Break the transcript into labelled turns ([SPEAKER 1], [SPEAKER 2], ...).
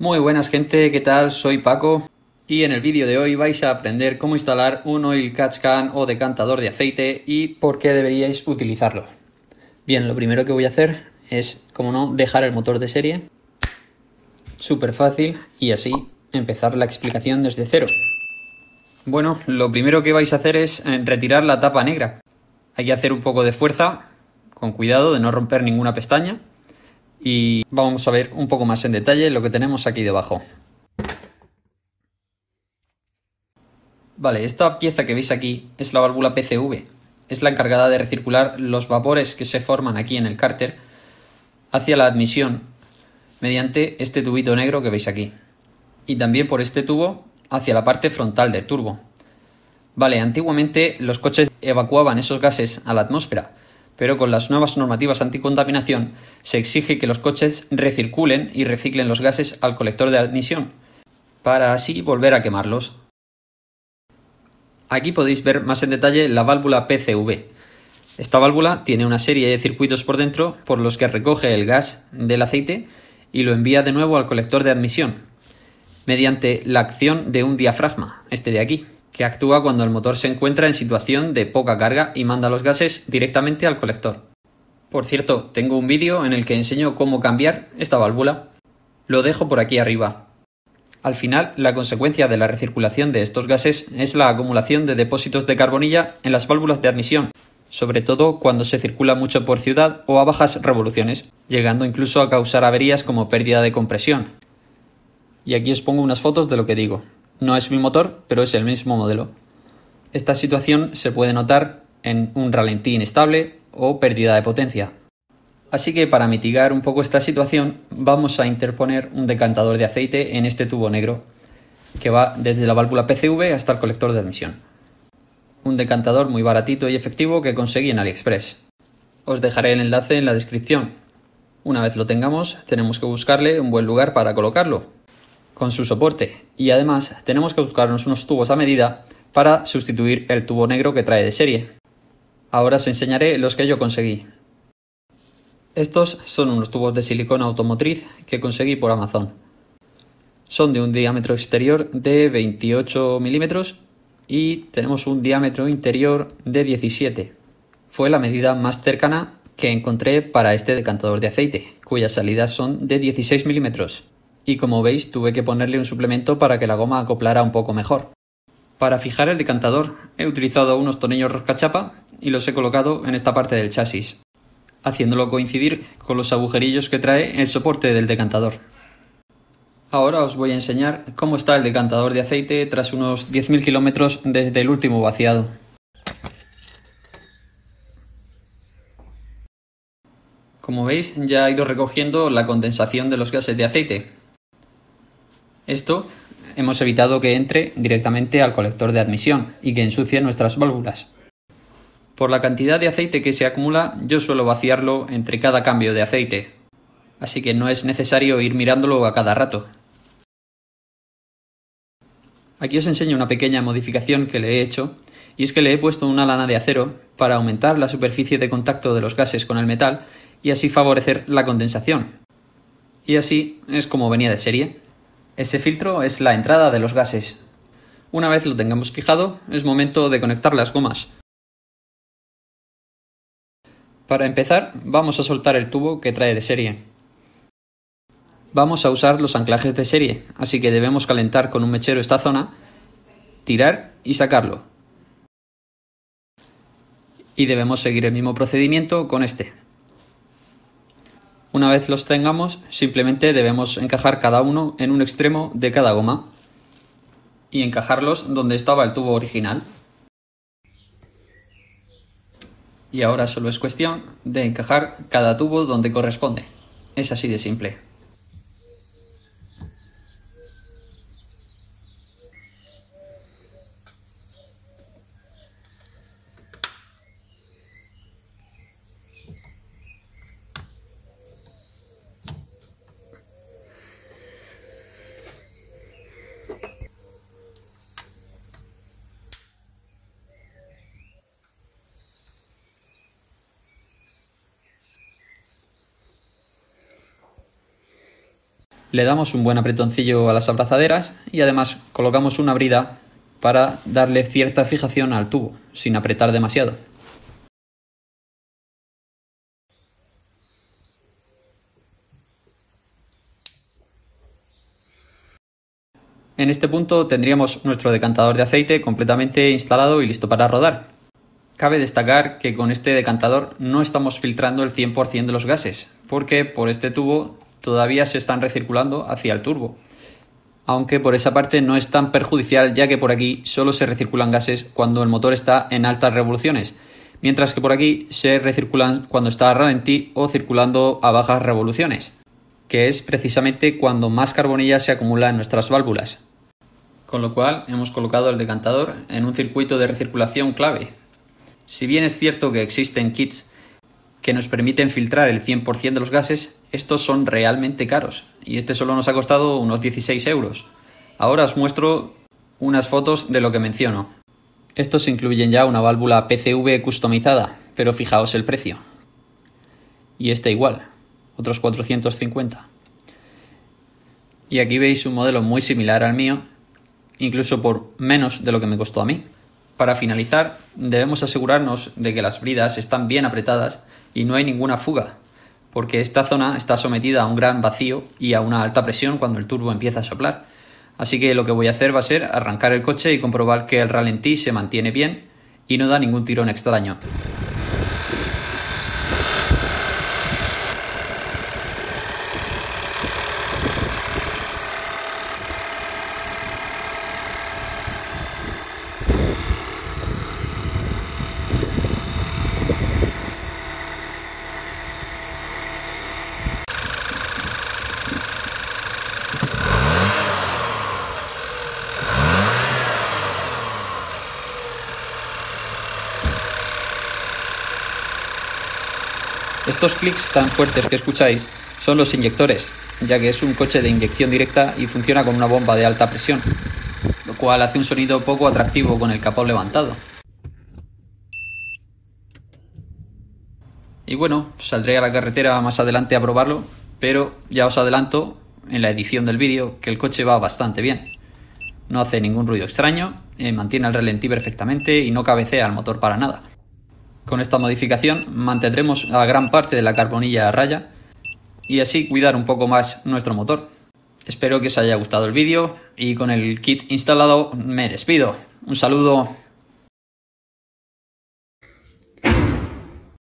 [SPEAKER 1] Muy buenas gente, ¿qué tal? Soy Paco y en el vídeo de hoy vais a aprender cómo instalar un oil catch can o decantador de aceite y por qué deberíais utilizarlo. Bien, lo primero que voy a hacer es, como no, dejar el motor de serie. Súper fácil y así empezar la explicación desde cero. Bueno, lo primero que vais a hacer es eh, retirar la tapa negra. Hay que hacer un poco de fuerza, con cuidado de no romper ninguna pestaña y vamos a ver un poco más en detalle lo que tenemos aquí debajo. Vale, esta pieza que veis aquí es la válvula PCV. Es la encargada de recircular los vapores que se forman aquí en el cárter hacia la admisión mediante este tubito negro que veis aquí. Y también por este tubo hacia la parte frontal del turbo. Vale, antiguamente los coches evacuaban esos gases a la atmósfera, pero con las nuevas normativas anticontaminación se exige que los coches recirculen y reciclen los gases al colector de admisión, para así volver a quemarlos. Aquí podéis ver más en detalle la válvula PCV. Esta válvula tiene una serie de circuitos por dentro por los que recoge el gas del aceite y lo envía de nuevo al colector de admisión, mediante la acción de un diafragma, este de aquí que actúa cuando el motor se encuentra en situación de poca carga y manda los gases directamente al colector. Por cierto, tengo un vídeo en el que enseño cómo cambiar esta válvula. Lo dejo por aquí arriba. Al final, la consecuencia de la recirculación de estos gases es la acumulación de depósitos de carbonilla en las válvulas de admisión, sobre todo cuando se circula mucho por ciudad o a bajas revoluciones, llegando incluso a causar averías como pérdida de compresión. Y aquí os pongo unas fotos de lo que digo. No es mi motor, pero es el mismo modelo. Esta situación se puede notar en un ralentí inestable o pérdida de potencia. Así que para mitigar un poco esta situación vamos a interponer un decantador de aceite en este tubo negro que va desde la válvula PCV hasta el colector de admisión. Un decantador muy baratito y efectivo que conseguí en AliExpress. Os dejaré el enlace en la descripción. Una vez lo tengamos, tenemos que buscarle un buen lugar para colocarlo, con su soporte y además tenemos que buscarnos unos tubos a medida para sustituir el tubo negro que trae de serie. Ahora os enseñaré los que yo conseguí. Estos son unos tubos de silicona automotriz que conseguí por Amazon. Son de un diámetro exterior de 28 milímetros y tenemos un diámetro interior de 17. Fue la medida más cercana que encontré para este decantador de aceite, cuyas salidas son de 16 milímetros y como veis tuve que ponerle un suplemento para que la goma acoplara un poco mejor. Para fijar el decantador he utilizado unos tornillos roscachapa y los he colocado en esta parte del chasis, haciéndolo coincidir con los agujerillos que trae el soporte del decantador. Ahora os voy a enseñar cómo está el decantador de aceite tras unos 10.000 kilómetros desde el último vaciado. Como veis ya ha ido recogiendo la condensación de los gases de aceite, esto hemos evitado que entre directamente al colector de admisión y que ensucie nuestras válvulas. Por la cantidad de aceite que se acumula, yo suelo vaciarlo entre cada cambio de aceite, así que no es necesario ir mirándolo a cada rato. Aquí os enseño una pequeña modificación que le he hecho, y es que le he puesto una lana de acero para aumentar la superficie de contacto de los gases con el metal y así favorecer la condensación. Y así es como venía de serie. Ese filtro es la entrada de los gases. Una vez lo tengamos fijado, es momento de conectar las gomas. Para empezar, vamos a soltar el tubo que trae de serie. Vamos a usar los anclajes de serie, así que debemos calentar con un mechero esta zona, tirar y sacarlo. Y debemos seguir el mismo procedimiento con este. Una vez los tengamos, simplemente debemos encajar cada uno en un extremo de cada goma y encajarlos donde estaba el tubo original. Y ahora solo es cuestión de encajar cada tubo donde corresponde. Es así de simple. Le damos un buen apretoncillo a las abrazaderas y además colocamos una brida para darle cierta fijación al tubo, sin apretar demasiado. En este punto tendríamos nuestro decantador de aceite completamente instalado y listo para rodar. Cabe destacar que con este decantador no estamos filtrando el 100% de los gases, porque por este tubo todavía se están recirculando hacia el turbo. Aunque por esa parte no es tan perjudicial ya que por aquí solo se recirculan gases cuando el motor está en altas revoluciones, mientras que por aquí se recirculan cuando está a ralentí o circulando a bajas revoluciones, que es precisamente cuando más carbonilla se acumula en nuestras válvulas con lo cual hemos colocado el decantador en un circuito de recirculación clave. Si bien es cierto que existen kits que nos permiten filtrar el 100% de los gases, estos son realmente caros y este solo nos ha costado unos 16 euros. Ahora os muestro unas fotos de lo que menciono. Estos incluyen ya una válvula PCV customizada, pero fijaos el precio. Y este igual, otros 450. Y aquí veis un modelo muy similar al mío, incluso por menos de lo que me costó a mí. Para finalizar, debemos asegurarnos de que las bridas están bien apretadas y no hay ninguna fuga, porque esta zona está sometida a un gran vacío y a una alta presión cuando el turbo empieza a soplar. Así que lo que voy a hacer va a ser arrancar el coche y comprobar que el ralentí se mantiene bien y no da ningún tirón extraño. Estos clics tan fuertes que escucháis son los inyectores, ya que es un coche de inyección directa y funciona con una bomba de alta presión, lo cual hace un sonido poco atractivo con el capó levantado. Y bueno, saldré a la carretera más adelante a probarlo, pero ya os adelanto en la edición del vídeo que el coche va bastante bien. No hace ningún ruido extraño, eh, mantiene el ralentí perfectamente y no cabecea el motor para nada. Con esta modificación mantendremos a gran parte de la carbonilla a raya y así cuidar un poco más nuestro motor. Espero que os haya gustado el vídeo y con el kit instalado me despido. Un saludo.